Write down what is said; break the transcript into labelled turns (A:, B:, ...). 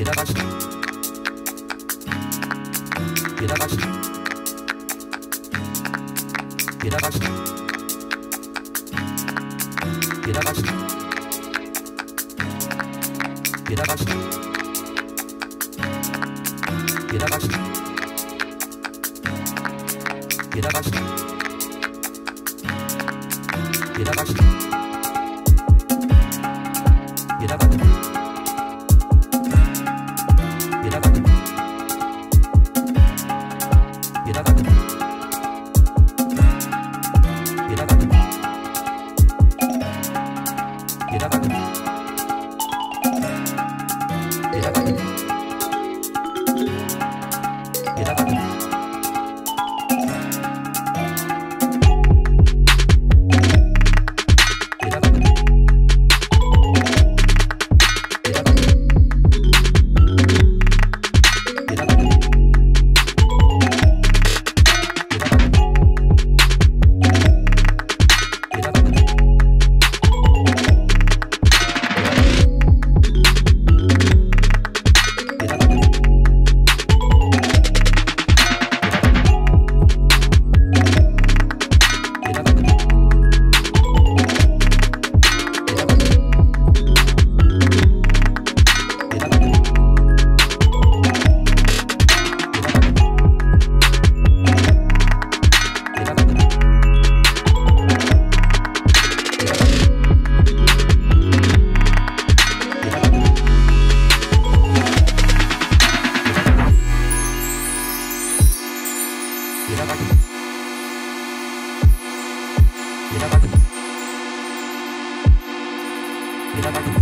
A: Get up, get up, get get get get get get get get get up, up, up, up, up, up, up, up, up. Gracias. Thank you.